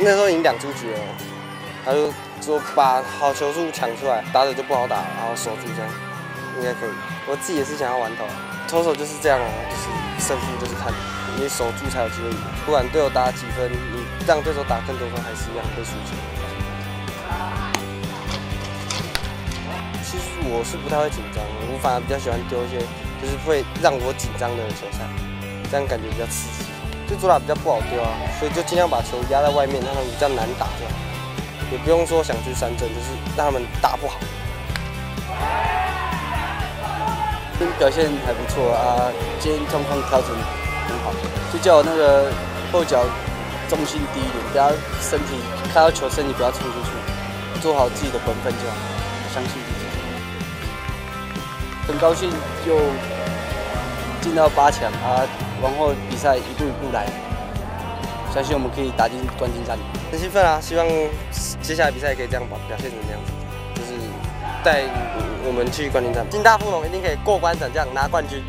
那时候已经两出局了，他就说把好球数抢出来，打者就不好打，然后守住这样，应该可以。我自己也是想要玩投，投手就是这样啊，就是胜负就是看你守住才有机会赢。不管队友打几分，你让对手打更多分，还是一样会输球。其实我是不太会紧张，我反而比较喜欢丢一些就是会让我紧张的球赛，这样感觉比较刺激。就主打比较不好丢啊，所以就尽量把球压在外面，让他们比较难打这样。也不用说想去三振，就是让他们打不好。今天表现还不错啊，今天状况调整很好，就叫我那个后脚重心低一点，不要身体看到球身体不要冲出去，做好自己的本分就好，相信自己。很高兴就进到八强啊，往后比赛一步一步来，相信我们可以打进冠军战。很兴奋啊，希望接下来比赛可以这样表表现成这样子，就是带我们去冠军战，金大富龙一定可以过关斩将拿冠军。